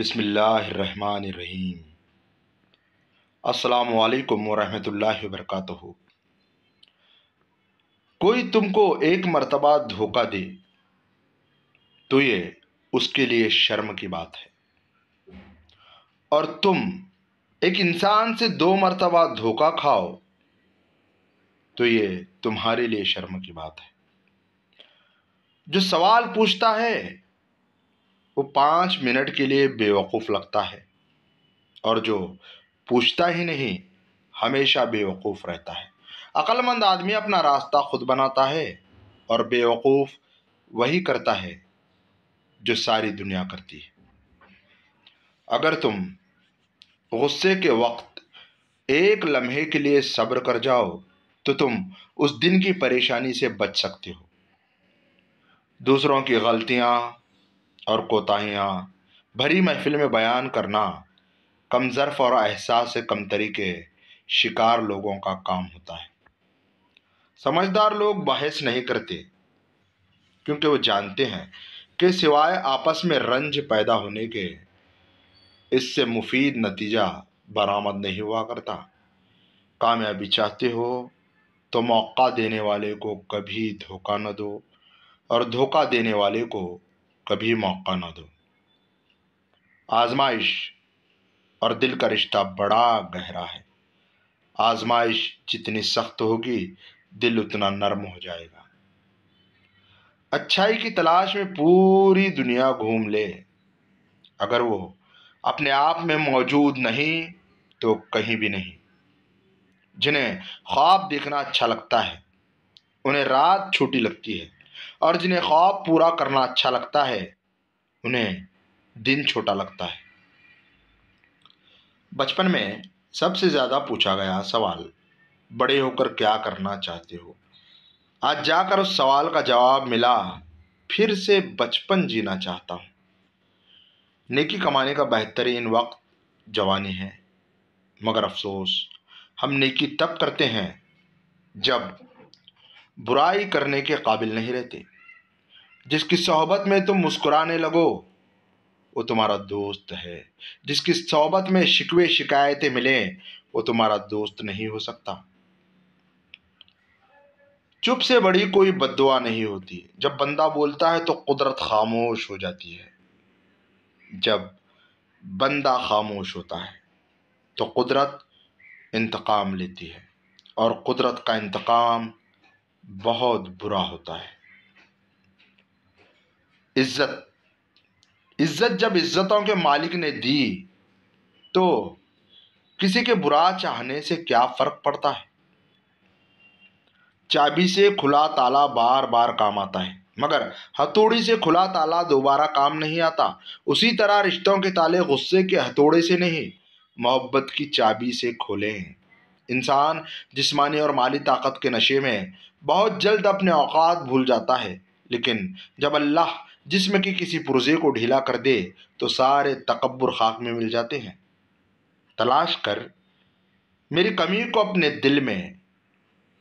बिसमीम असलकम वरहमतुल्लाहि वबरकातुहू। कोई तुमको एक मर्तबा धोखा दे तो ये उसके लिए शर्म की बात है। और तुम एक इंसान से दो मर्तबा धोखा खाओ तो ये तुम्हारे लिए शर्म की बात है। जो सवाल पूछता है वो पाँच मिनट के लिए बेवकूफ़ लगता है और जो पूछता ही नहीं, हमेशा बेवकूफ़ रहता है। अक्लमंद आदमी अपना रास्ता खुद बनाता है और बेवकूफ़ वही करता है जो सारी दुनिया करती है। अगर तुम गुस्से के वक्त एक लम्हे के लिए सब्र कर जाओ तो तुम उस दिन की परेशानी से बच सकते हो। दूसरों की गलतियाँ और कोताहियाँ। भरी महफिल में बयान करना, कम ज़र्फ़ और एहसास से कम तरीके, शिकार लोगों का काम होता है। समझदार लोग बहस नहीं करते, क्योंकि वो जानते हैं कि सिवाय आपस में रंज पैदा होने के, इससे मुफीद नतीजा बरामद नहीं हुआ करता। कामयाबी चाहते हो तो मौका देने वाले को कभी धोखा न दो, और धोखा देने वाले को कभी मौका ना दो। आजमाइश और दिल का रिश्ता बड़ा गहरा है। आजमाइश जितनी सख्त होगी, दिल उतना नरम हो जाएगा। अच्छाई की तलाश में पूरी दुनिया घूम ले। अगर वो अपने आप में मौजूद नहीं तो कहीं भी नहीं। जिन्हें ख्वाब देखना अच्छा लगता है, उन्हें रात छोटी लगती है। और जिन्हें ख्वाब पूरा करना अच्छा लगता है, उन्हें दिन छोटा लगता है। बचपन में सबसे ज़्यादा पूछा गया सवाल, बड़े होकर क्या करना चाहते हो? आज जाकर उस सवाल का जवाब मिला, फिर से बचपन जीना चाहता हूँ। नेकी कमाने का बेहतरीन वक्त जवानी है, मगर अफसोस, हम नेकी तब करते हैं, जब बुराई करने के काबिल नहीं रहते। जिसकी सोहबत में तुम मुस्कुराने लगो, वो तुम्हारा दोस्त है। जिसकी सोहबत में शिकवे शिकायतें मिले, वो तुम्हारा दोस्त नहीं हो सकता। चुप से बड़ी कोई बदुआ नहीं होती। जब बंदा बोलता है तो कुदरत खामोश हो जाती है। जब बंदा खामोश होता है तो कुदरत इंतकाम लेती है। और कुदरत का इंतकाम बहुत बुरा होता है। इज़्ज़त इज़्ज़त जब इज्जतों के मालिक ने दी तो किसी के बुरा चाहने से क्या फ़र्क पड़ता है? चाबी से खुला ताला बार बार काम आता है, मगर हथौड़ी से खुला ताला दोबारा काम नहीं आता। उसी तरह रिश्तों के ताले गुस्से के हथौड़े से नहीं, मोहब्बत की चाबी से खोले। इंसान जिस्मानी और माली ताकत के नशे में बहुत जल्द अपने औकात भूल जाता है। लेकिन जब अल्लाह जिसम की किसी पुर्जे को ढीला कर दे तो सारे तकबर खाक में मिल जाते हैं। तलाश कर, मेरी कमी को अपने दिल में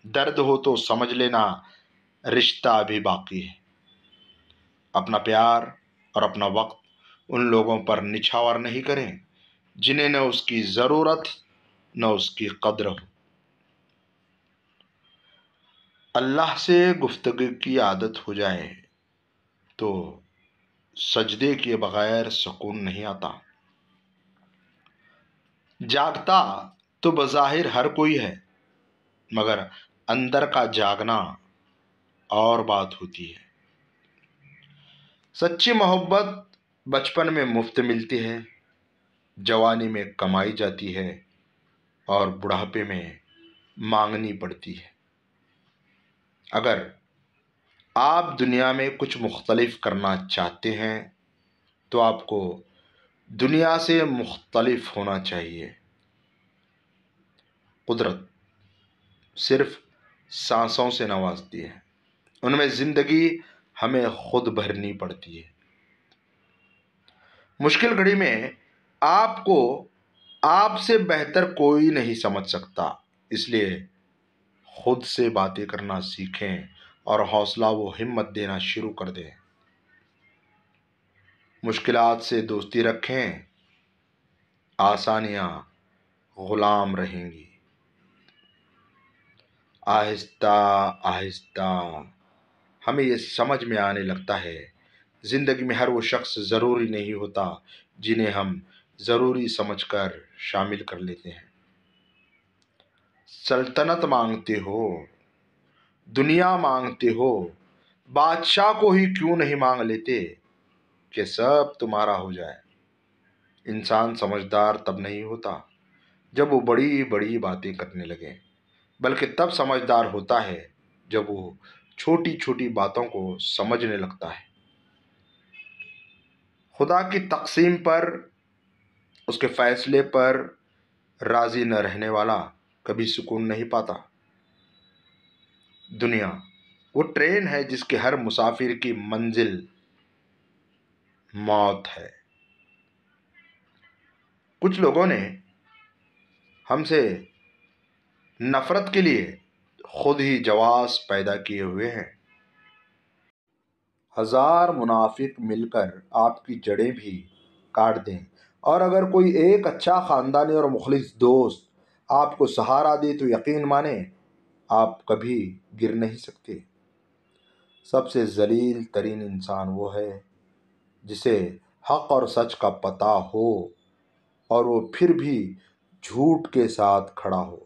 दर्द हो तो समझ लेना रिश्ता अभी बाकी है। अपना प्यार और अपना वक्त उन लोगों पर निछावर नहीं करें, जिन्हें न उसकी ज़रूरत, न उसकी कद्र हो। अल्लाह से गुफ्तगु की आदत हो जाए तो सजदे के बगैर सुकून नहीं आता। जागता तो बज़ाहिर हर कोई है, मगर अंदर का जागना और बात होती है। सच्ची मोहब्बत बचपन में मुफ़्त मिलती है, जवानी में कमाई जाती है और बुढ़ापे में मांगनी पड़ती है। अगर आप दुनिया में कुछ मुख्तलिफ़ करना चाहते हैं तो आपको दुनिया से मुख्तलिफ़ होना चाहिए। कुदरत सिर्फ़ सांसों से नवाजती है। उनमें ज़िंदगी हमें खुद भरनी पड़ती है। मुश्किल घड़ी में आपको आपसे बेहतर कोई नहीं समझ सकता, इसलिए खुद से बातें करना सीखें और हौसला व हिम्मत देना शुरू कर दें। मुश्किलात से दोस्ती रखें। आसानियाँ गुलाम रहेंगी। आहिस्ता आहिस्ता। हमें ये समझ में आने लगता है, ज़िंदगी में हर वो शख्स ज़रूरी नहीं होता जिन्हें हम ज़रूरी समझकर शामिल कर लेते हैं। सल्तनत मांगते हो, दुनिया मांगते हो, बादशाह को ही क्यों नहीं मांग लेते कि सब तुम्हारा हो जाए? इंसान समझदार तब नहीं होता जब वो बड़ी बड़ी बातें करने लगे, बल्कि तब समझदार होता है जब वो छोटी छोटी बातों को समझने लगता है। खुदा की तकसीम पर, उसके फैसले पर राज़ी न रहने वाला कभी सुकून नहीं पाता। दुनिया, वो ट्रेन है जिसके हर मुसाफिर की मंजिल मौत है। कुछ लोगों ने हमसे नफरत के लिए खुद ही जवास पैदा किए हुए हैं। हज़ार मुनाफिक मिलकर आपकी जड़ें भी काट दें। और अगर कोई एक अच्छा ख़ानदानी और मुखलिस दोस्त आपको सहारा दे तो यकीन माने, आप कभी गिर नहीं सकते। सबसे जलील तरीन इंसान वो है, जिसे हक और सच का पता हो और वो फिर भी झूठ के साथ खड़ा हो।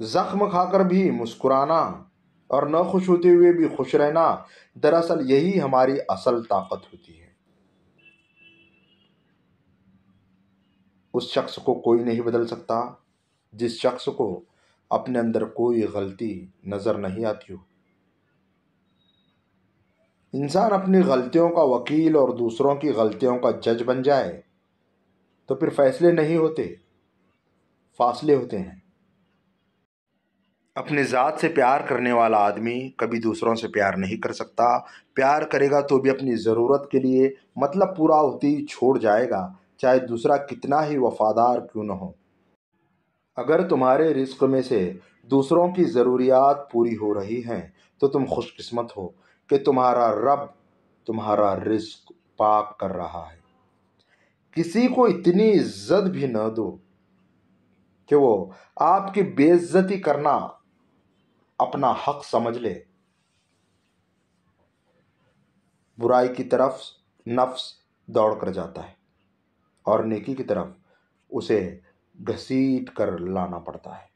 जख्म खाकर भी मुस्कुराना और न खुश होते हुए भी खुश रहना दरअसल यही हमारी असल ताकत होती है। उस शख्स को कोई नहीं बदल सकता, जिस शख्स को अपने अंदर कोई गलती नज़र नहीं आती हो। इंसान अपनी गलतियों का वकील और दूसरों की गलतियों का जज बन जाए तो फिर फैसले नहीं होते, फासले होते हैं। अपने ज़ात से प्यार करने वाला आदमी कभी दूसरों से प्यार नहीं कर सकता। प्यार करेगा तो भी अपनी ज़रूरत के लिए मतलब पूरा होती छोड़ जाएगा। चाहे दूसरा कितना ही वफादार क्यों न हो। अगर तुम्हारे रिस्क में से दूसरों की ज़रूरियात पूरी हो रही हैं तो तुम खुशकिस्मत हो कि तुम्हारा रब तुम्हारा रिस्क पाक कर रहा है। किसी को इतनी इज़्ज़त भी न दो कि वो आपकी बेइज्जती करना अपना हक समझ ले। बुराई की तरफ़ नफ्स दौड़ कर जाता है। और नेकी की तरफ़ उसे घसीट कर लाना पड़ता है।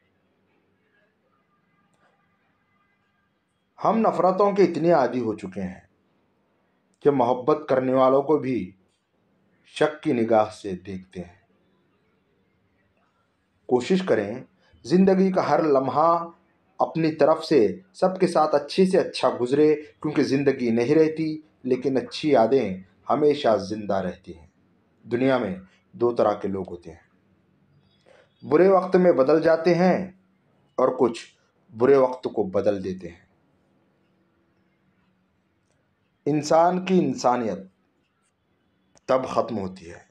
हम नफ़रतों के इतने आदि हो चुके हैं कि मोहब्बत करने वालों को भी शक की निगाह से देखते हैं। कोशिश करें, ज़िंदगी का हर लम्हा अपनी तरफ़ से सबके साथ अच्छे से अच्छा गुजरे, क्योंकि ज़िंदगी नहीं रहती, लेकिन अच्छी यादें हमेशा ज़िंदा रहती हैं। दुनिया में दो तरह के लोग होते हैं। बुरे वक्त में बदल जाते हैं और कुछ बुरे वक्त को बदल देते हैं। इंसान की इंसानियत तब ख़त्म होती है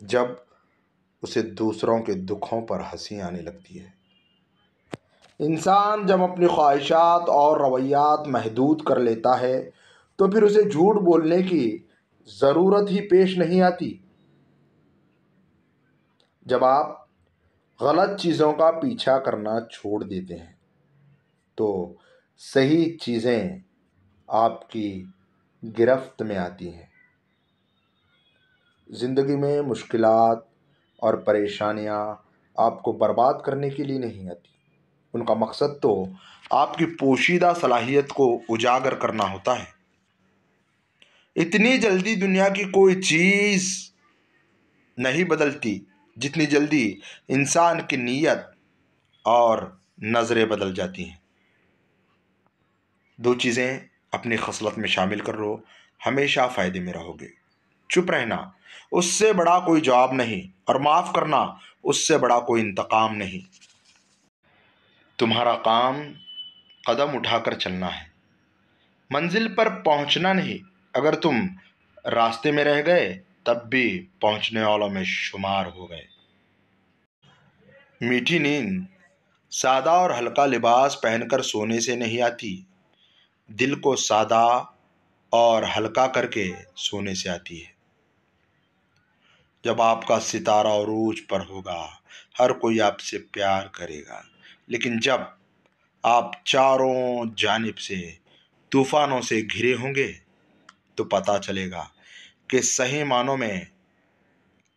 जब उसे दूसरों के दुखों पर हँसी आने लगती है। इंसान जब अपनी ख्वाहिशात और रवैयात महदूद कर लेता है तो फिर उसे झूठ बोलने की ज़रूरत ही पेश नहीं आती। जब आप गलत चीज़ों का पीछा करना छोड़ देते हैं तो सही चीज़ें आपकी गिरफ्त में आती हैं। ज़िंदगी में मुश्किलात और परेशानियाँ आपको बर्बाद करने के लिए नहीं आती। उनका मकसद तो आपकी पोशीदा सलाहियत को उजागर करना होता है। इतनी जल्दी दुनिया की कोई चीज़ नहीं बदलती। जितनी जल्दी इंसान की नीयत और नज़रें बदल जाती हैं। दो चीज़ें अपनी खसलत में शामिल कर लो, हमेशा फ़ायदे में रहोगे। चुप रहना, उससे बड़ा कोई जवाब नहीं और माफ़ करना, उससे बड़ा कोई इंतकाम नहीं। तुम्हारा काम कदम उठाकर चलना है। मंजिल पर पहुँचना नहीं, अगर तुम रास्ते में रह गए तब भी पहुँचने वालों में शुमार हो गए। मीठी नींद, सादा और हल्का लिबास पहनकर सोने से नहीं आती, दिल को सादा और हल्का करके सोने से आती है। जब आपका सितारा उरूज पर होगा, हर कोई आपसे प्यार करेगा, लेकिन जब आप चारों जानिब से, तूफानों से घिरे होंगे तो पता चलेगा कि सही मानों में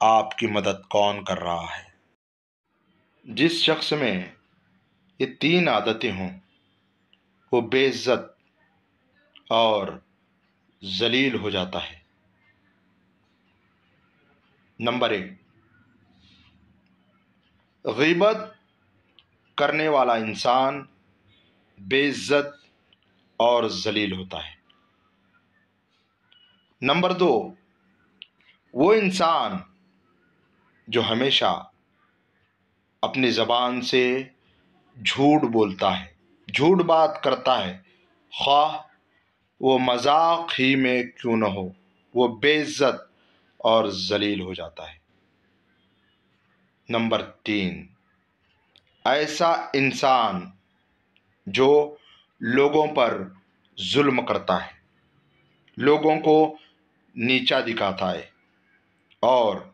आपकी मदद कौन कर रहा है? जिस शख्स में ये तीन आदतें हों, वो बेइज्जत और जलील हो जाता है। नंबर एक, गीबत करने वाला इंसान बेइज्जत और जलील होता है। नंबर दो, वो इंसान जो हमेशा अपनी ज़बान से झूठ बोलता है, झूठ बात करता है खा वो मज़ाक ही में क्यों न हो, वो बेइज्जत और जलील हो जाता है। नंबर तीन, ऐसा इंसान जो लोगों पर जुल्म करता है, लोगों को नीचा दिखाता है और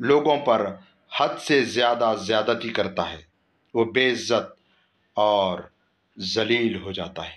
लोगों पर हद से ज़्यादा ज़्यादती करता है। वो बेइज्जत और जलील हो जाता है।